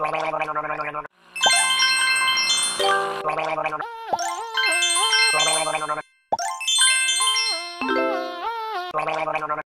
La verdad, la verdad, la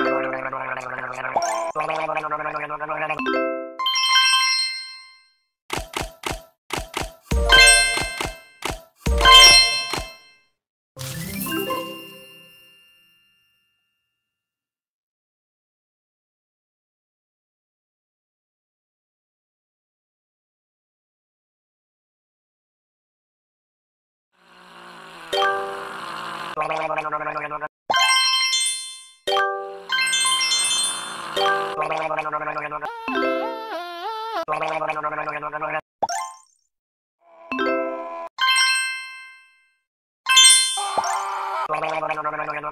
No me veo, no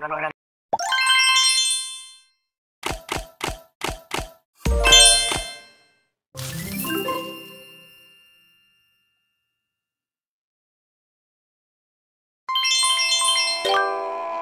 me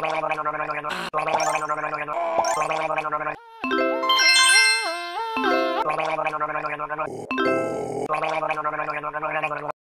Los vemos con